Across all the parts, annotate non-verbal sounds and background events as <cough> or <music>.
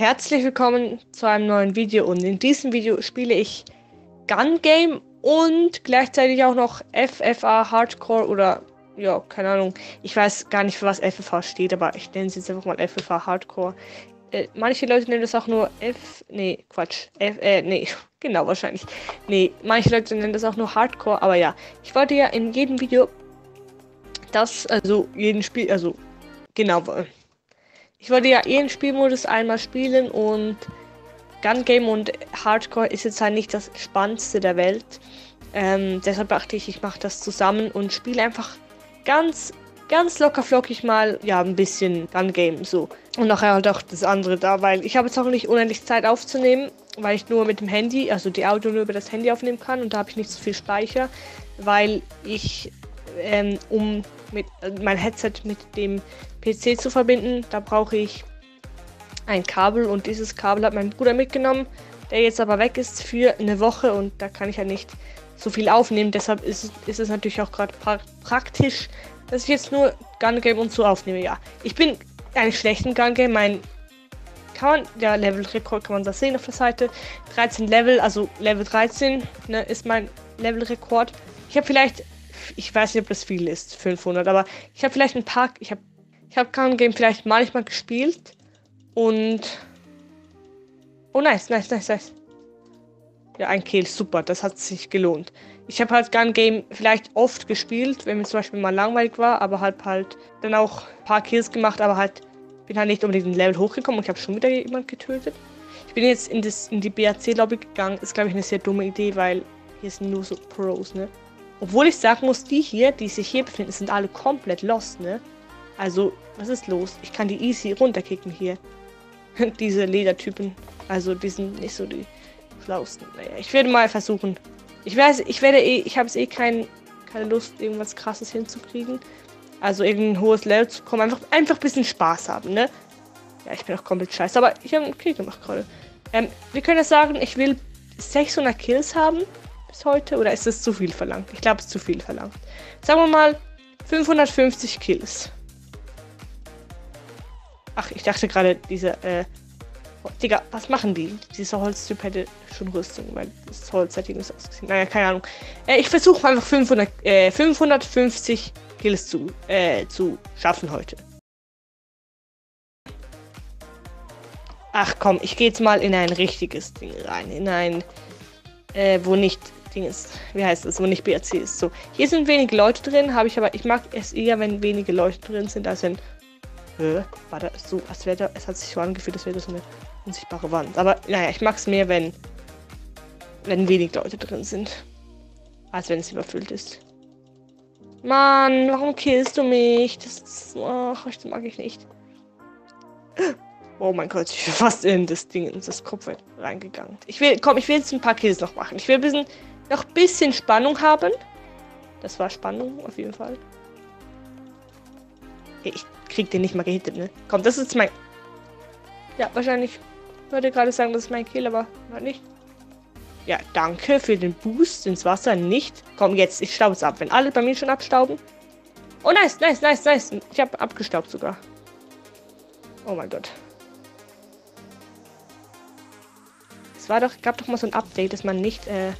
Herzlich willkommen zu einem neuen Video und in diesem Video spiele ich Gun Game und gleichzeitig auch noch FFA Hardcore oder ja, keine Ahnung. Ich weiß gar nicht, für was FFA steht, aber ich nenne es jetzt einfach mal FFA Hardcore. Äh, manche Leute nennen das auch nur F. Nee, Quatsch. F, äh, nee, <laughs> genau, wahrscheinlich. Nee, manche Leute nennen das auch nur Hardcore, aber ja. Ich wollte ja in jedem Video das, also jeden Spiel, also genau. Ich wollte ja jeden Spielmodus einmal spielen und Gun Game und Hardcore ist jetzt halt nicht das spannendste der Welt. Ähm, deshalb dachte ich, ich mache das zusammen und spiele einfach ganz, ganz locker flockig mal, ja, ein bisschen Gun Game so. Und nachher halt auch das andere da, weil ich habe jetzt auch nicht unendlich Zeit aufzunehmen, weil ich nur mit dem Handy, also die Audio nur über das Handy aufnehmen kann und da habe ich nicht so viel Speicher, weil ich, ähm, um mit, äh, mein Headset mit dem PC zu verbinden, da brauche ich ein Kabel und dieses Kabel hat mein Bruder mitgenommen, der jetzt aber weg ist für eine Woche und da kann ich ja nicht so viel aufnehmen. Deshalb ist, ist es natürlich auch gerade pra praktisch, dass ich jetzt nur Gun Game und so aufnehme. Ja, ich bin eigentlich schlecht in Gun Game. Mein kann man, ja, Level Rekord kann man das sehen auf der Seite. 13 Level, also Level 13 ne, ist mein Level Rekord. Ich habe vielleicht, ich weiß nicht, ob das viel ist, 500, aber ich habe vielleicht ein paar, ich habe ich habe Gun Game vielleicht manchmal gespielt und oh nice, nice, nice, nice. Ja, ein Kill, super, das hat sich gelohnt. Ich habe halt Gun Game vielleicht oft gespielt, wenn mir zum Beispiel mal langweilig war, aber halt halt dann auch ein paar Kills gemacht, aber halt bin halt nicht unbedingt ein Level hochgekommen und ich habe schon wieder jemand getötet. Ich bin jetzt in, das, in die BAC-Lobby gegangen, ist glaube ich eine sehr dumme Idee, weil hier sind nur so Pros, ne? Obwohl ich sagen muss, die hier, die sich hier befinden, sind alle komplett lost, ne? Also, was ist los? Ich kann die easy runterkicken hier. <laughs> Diese Ledertypen. Also, die sind nicht so die schlausten. Naja, ich werde mal versuchen. Ich weiß, ich werde eh, ich habe es eh kein, keine Lust, irgendwas krasses hinzukriegen. Also irgendein hohes Level zu kommen. Einfach, einfach ein bisschen Spaß haben, ne? Ja, ich bin auch komplett scheiße, aber ich habe einen Kill gemacht gerade. Ähm, wir können das sagen, ich will 600 Kills haben bis heute. Oder ist das zu viel verlangt? Ich glaube, es ist zu viel verlangt. Sagen wir mal 550 Kills. Ach, ich dachte gerade, diese, äh, Digga, was machen die? Dieser Holztyp hätte schon Rüstung, weil das Holz hat irgendwie so ausgesehen. Naja, keine Ahnung. Äh, ich versuche einfach 500, äh, 550 Kills zu, äh, zu schaffen heute. Ach komm, ich gehe jetzt mal in ein richtiges Ding rein. In ein, äh, wo nicht Ding ist. Wie heißt das? Wo nicht BRC ist. So, hier sind wenige Leute drin, habe ich aber, ich mag es eher, wenn wenige Leute drin sind, als wenn Hä? War da so, als wäre da, es hat sich so angefühlt, als wäre das eine unsichtbare Wand. Aber naja, ich mag es mehr, wenn, wenn wenig Leute drin sind. Als wenn es überfüllt ist. Mann, warum killst du mich? Das, ist, ach, das mag ich nicht. Oh mein Gott, ich bin fast in das Ding, in das Kopf reingegangen. Ich will, komm, ich will jetzt ein paar Kills noch machen. Ich will ein bisschen, noch ein bisschen Spannung haben. Das war Spannung, auf jeden Fall. Ich krieg den nicht mal gehittet, ne? Komm, das ist mein... Ja, wahrscheinlich würde gerade sagen, das ist mein Kill, aber war nicht. Ja, danke für den Boost ins Wasser. Nicht. Komm, jetzt, ich staube es ab. Wenn alle bei mir schon abstauben. Oh, nice, nice, nice, nice. Ich habe abgestaubt sogar. Oh mein Gott. Es war doch, gab doch mal so ein Update, dass man nicht, äh...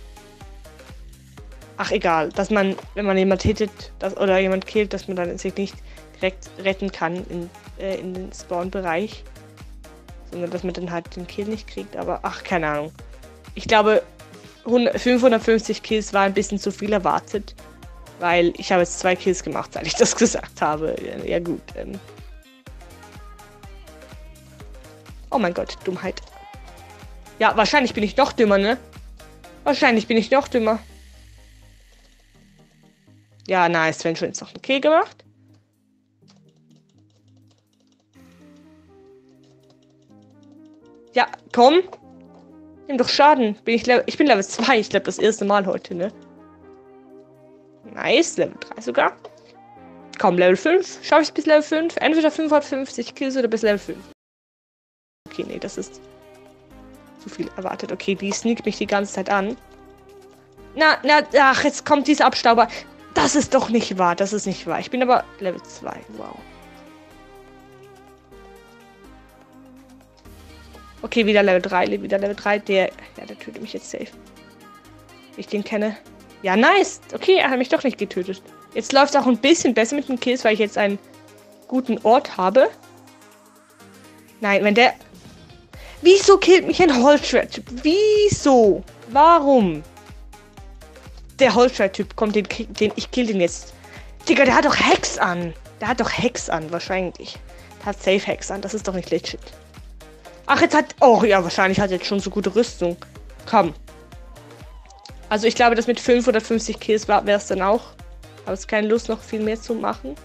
Ach, egal. Dass man, wenn man jemand hittet, dass, oder jemand killt, dass man dann sich nicht direkt retten kann in, äh, in den Spawn-Bereich. Sondern dass man dann halt den Kill nicht kriegt. Aber ach, keine Ahnung. Ich glaube, 100, 550 Kills war ein bisschen zu viel erwartet. Weil ich habe jetzt zwei Kills gemacht, seit ich das <laughs> gesagt habe. Ja, gut. Ähm. Oh mein Gott, Dummheit. Ja, wahrscheinlich bin ich noch dümmer, ne? Wahrscheinlich bin ich noch dümmer. Ja, nice, wenn schon jetzt noch einen Kill gemacht. Ja, komm. Nimm doch Schaden. Bin ich, ich bin Level 2. Ich glaube, das erste Mal heute, ne? Nice. Level 3 sogar. Komm, Level 5. Schaffe ich bis Level 5? Entweder 550 Kills oder bis Level 5. Okay, nee, das ist zu viel erwartet. Okay, die sneakt mich die ganze Zeit an. Na, na, ach, jetzt kommt dieser Abstauber. Das ist doch nicht wahr. Das ist nicht wahr. Ich bin aber Level 2. Wow. Okay, wieder Level 3, wieder Level 3. Der, ja, der tötet mich jetzt safe. Ich den kenne. Ja, nice. Okay, er hat mich doch nicht getötet. Jetzt läuft es auch ein bisschen besser mit den Kills, weil ich jetzt einen guten Ort habe. Nein, wenn der... Wieso killt mich ein Holzschwert-Typ? Wieso? Warum? Der Holzschwert-Typ kommt, den, den, ich kill den jetzt. Digga, der hat doch Hex an. Der hat doch Hex an, wahrscheinlich. Der hat Safe Hex an. Das ist doch nicht legit. Ach, jetzt hat... Oh, ja, wahrscheinlich hat er jetzt schon so gute Rüstung. Komm. Also ich glaube, das mit 550 Kills wäre es dann auch. Aber es ist keine Lust, noch viel mehr zu machen.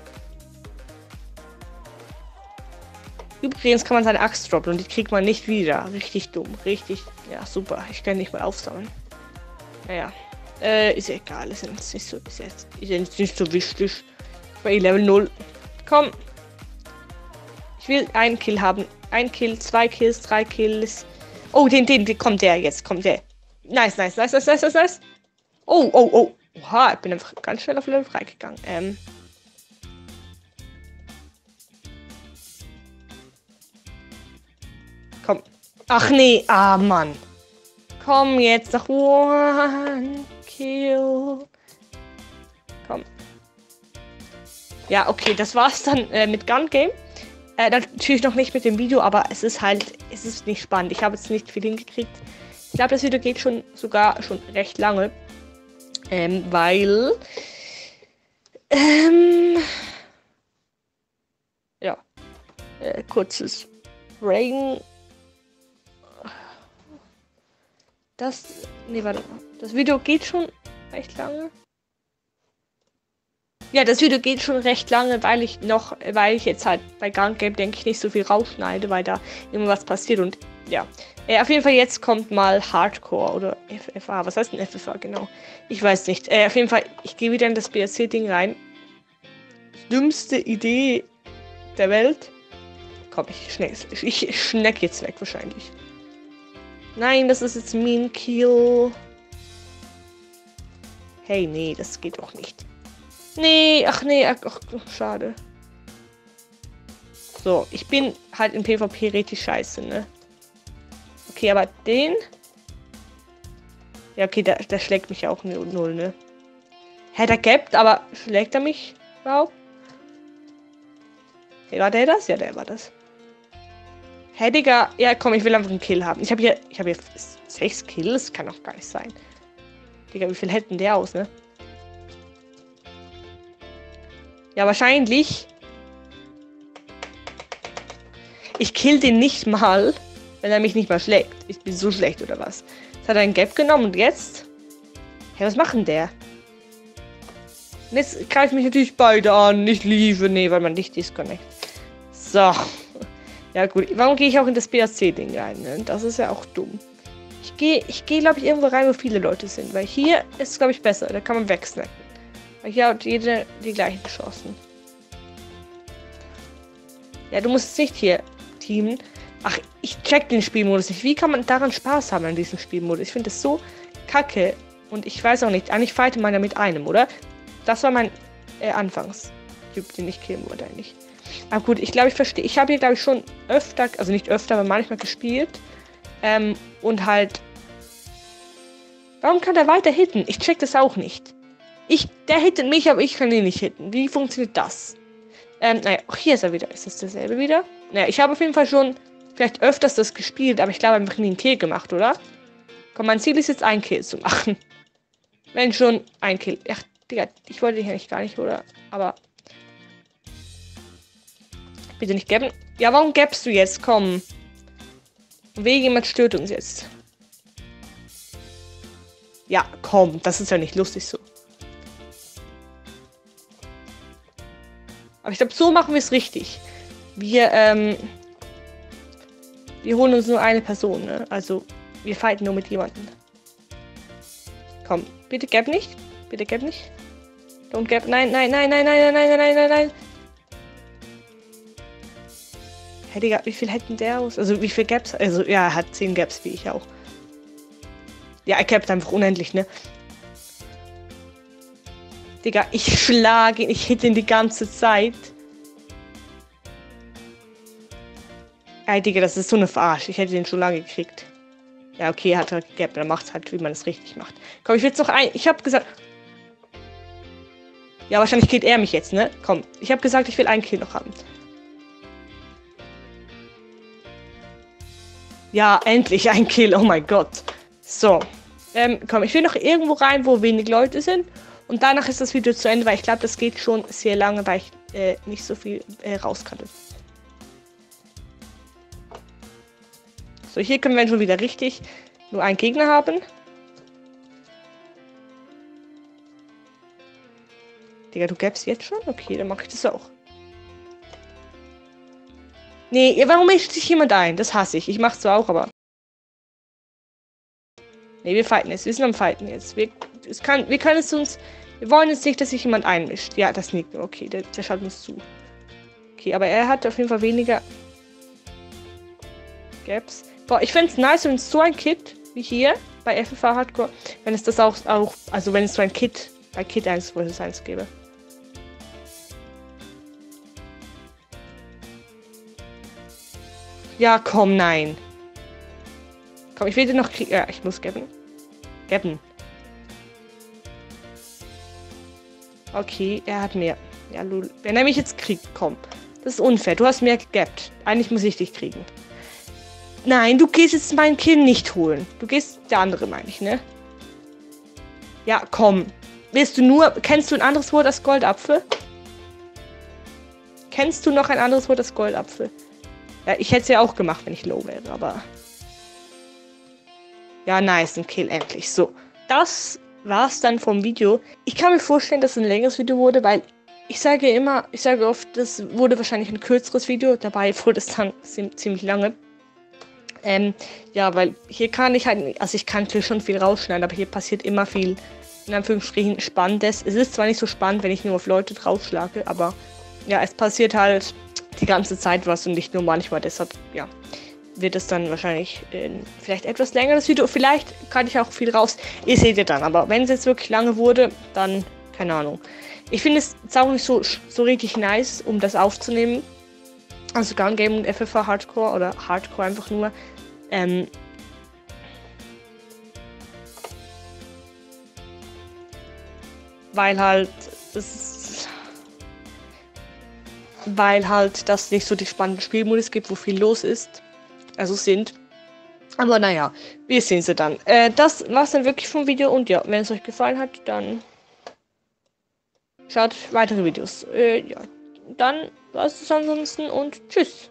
Übrigens kann man seine Axt droppen und die kriegt man nicht wieder. Richtig dumm. Richtig. Ja, super. Ich kann nicht mal aufsammeln. Naja. Äh, ist egal. Ist jetzt nicht so, ist jetzt, ist jetzt nicht so wichtig. Bei Level 0. Komm. Ich will einen Kill haben. Ein Kill, zwei Kills, drei Kills. Oh, den, den, den kommt der jetzt. Kommt der. Nice, nice, nice, nice, nice, nice. Oh, oh, oh. Oha, ich bin einfach ganz schnell auf Level 3 gegangen. Ähm. Komm. Ach nee, ah Mann. Komm jetzt noch one kill. Komm. Ja, okay, das war's dann äh, mit Gun Game. Äh, natürlich noch nicht mit dem Video, aber es ist halt, es ist nicht spannend. Ich habe jetzt nicht viel hingekriegt. Ich glaube, das Video geht schon sogar schon recht lange. Ähm, weil. Ähm, ja. Äh, kurzes Rain. Das. Nee, warte. Das Video geht schon recht lange. Ja, das Video geht schon recht lange, weil ich noch, weil ich jetzt halt bei Gun Game denke ich nicht so viel rausschneide, weil da immer was passiert und ja. Äh, auf jeden Fall jetzt kommt mal Hardcore oder FFA. Was heißt denn FFA genau? Ich weiß nicht. Äh, auf jeden Fall, ich gehe wieder in das BSC-Ding rein. Dümmste Idee der Welt. Komm, ich schneck, ich schneck jetzt weg wahrscheinlich. Nein, das ist jetzt Mean Kill. Hey, nee, das geht doch nicht. Nee, ach nee, ach, ach, schade. So, ich bin halt im PvP richtig scheiße, ne? Okay, aber den. Ja, okay, der, der schlägt mich auch null, ne? Hä, der gapt, aber schlägt er mich überhaupt? Hey, war der das? Ja, der war das. Hä, Digga. Ja, komm, ich will einfach einen Kill haben. Ich habe hier, ich habe hier sechs Kills. Kann doch gar nicht sein. Digga, wie viel hält denn der aus, ne? Ja, wahrscheinlich. Ich kill den nicht mal wenn er mich nicht mal schlägt. Ich bin so schlecht oder was? Jetzt hat er einen Gap genommen und jetzt? Hey, was machen der? Und jetzt greift mich natürlich beide an. Ich liebe. Nee, weil man nicht disconnect. So. Ja gut. Warum gehe ich auch in das BAC-Ding rein? Ne? Das ist ja auch dumm. Ich gehe, ich gehe, glaube ich, irgendwo rein, wo viele Leute sind. Weil hier ist es, glaube ich, besser. Da kann man wegsnacken. Weil hier hat jede die gleichen Chancen. Ja, du musst nicht hier teamen. Ach, ich check den Spielmodus nicht. Wie kann man daran Spaß haben an diesem Spielmodus? Ich finde das so kacke. Und ich weiß auch nicht. Eigentlich fighte man ja mit einem, oder? Das war mein äh, Anfangstyp, den ich killen wollte eigentlich. Aber gut, ich glaube, ich verstehe. Ich habe hier, glaube ich, schon öfter, also nicht öfter, aber manchmal gespielt. Ähm, und halt. Warum kann der weiter hitten? Ich check das auch nicht. Ich, der hittet mich, aber ich kann ihn nicht hitten. Wie funktioniert das? Ähm, naja, auch hier ist er wieder. Ist das derselbe wieder? Naja, ich habe auf jeden Fall schon vielleicht öfters das gespielt, aber ich glaube einfach nie einen Kill gemacht, oder? Komm, mein Ziel ist jetzt ein Kill zu machen. <laughs> Wenn schon ein Kill. Ach, Digga, ich wollte dich eigentlich gar nicht, oder? Aber. Bitte nicht gappen. Ja, warum gabst du jetzt? Komm. Wegen jemand stört uns jetzt. Ja, komm, das ist ja nicht lustig so. Aber ich glaube, so machen wir es richtig. Wir, ähm, wir holen uns nur eine Person, ne? Also, wir fighten nur mit jemandem. Komm, bitte gap nicht. Bitte gap nicht. Don't gap. Nein, nein, nein, nein, nein, nein, nein, nein, nein, nein. Digga, wie viel hätten der aus? Also, wie viel Gaps? Also, ja, er hat 10 Gaps, wie ich auch. Ja, er capt einfach unendlich, ne? Digga, ich schlage ihn, ich hit ihn die ganze Zeit. Ey, Digga, das ist so eine Verarsch. Ich hätte den schon lange gekriegt. Ja, okay, er hat halt gegappt. Er macht halt, wie man es richtig macht. Komm, ich will jetzt noch ein. Ich habe gesagt. Ja, wahrscheinlich killt er mich jetzt, ne? Komm, ich habe gesagt, ich will einen Kill noch haben. Ja, endlich ein Kill. Oh mein Gott. So. Ähm, komm, ich will noch irgendwo rein, wo wenig Leute sind. Und danach ist das Video zu Ende, weil ich glaube, das geht schon sehr lange, weil ich äh, nicht so viel äh, rauskannte. So, hier können wir schon wieder richtig nur einen Gegner haben. Digga, du gäbst jetzt schon? Okay, dann mache ich das auch. Nee, warum mischt sich jemand ein? Das hasse ich. Ich mach's zwar auch, aber. Nee, wir fighten jetzt. Wir sind am Fighten jetzt. Wir, es kann, wir können es uns. Wir wollen jetzt nicht, dass sich jemand einmischt. Ja, das liegt. Okay, der, der schaut uns zu. Okay, aber er hat auf jeden Fall weniger Gaps. Boah, ich fände es nice, wenn es so ein Kit wie hier bei FFA Hardcore, wenn es das auch, auch also wenn es so ein Kit bei Kit 1 vs 1 gäbe. Ja, komm, nein. Komm, ich will den noch kriegen. Ja, ich muss geben. Geben. Okay, er hat mehr. Ja, Lul. Wenn er mich jetzt kriegt, komm. Das ist unfair. Du hast mehr gegappt. Eigentlich muss ich dich kriegen. Nein, du gehst jetzt mein Kind nicht holen. Du gehst der andere, meine ich, ne? Ja, komm. Willst du nur. Kennst du ein anderes Wort als Goldapfel? Kennst du noch ein anderes Wort als Goldapfel? Ja, ich hätte es ja auch gemacht, wenn ich low wäre, aber. Ja, nice, ein Kill endlich. So, das war's dann vom Video. Ich kann mir vorstellen, dass es ein längeres Video wurde, weil ich sage immer, ich sage oft, das wurde wahrscheinlich ein kürzeres Video. Dabei wurde es dann ziemlich lange. Ähm, ja, weil hier kann ich halt, also ich kann natürlich schon viel rausschneiden, aber hier passiert immer viel, in Anführungsstrichen, Spannendes. Es ist zwar nicht so spannend, wenn ich nur auf Leute draufschlage, aber ja, es passiert halt die ganze Zeit was und nicht nur manchmal. Deshalb, ja, wird es dann wahrscheinlich in vielleicht etwas längeres Video. Vielleicht kann ich auch viel raus. Ihr seht ihr dann. Aber wenn es jetzt wirklich lange wurde, dann keine Ahnung. Ich finde es jetzt auch nicht so, so richtig nice, um das aufzunehmen. Also Gun Game und FFA Hardcore oder Hardcore einfach nur. Ähm, weil halt das ist weil halt das nicht so die spannenden Spielmodus gibt, wo viel los ist. Also sind. Aber naja, wir sehen sie dann. Äh, das war's dann wirklich vom Video und ja, wenn es euch gefallen hat, dann schaut weitere Videos. Äh, ja, dann war es ansonsten und tschüss.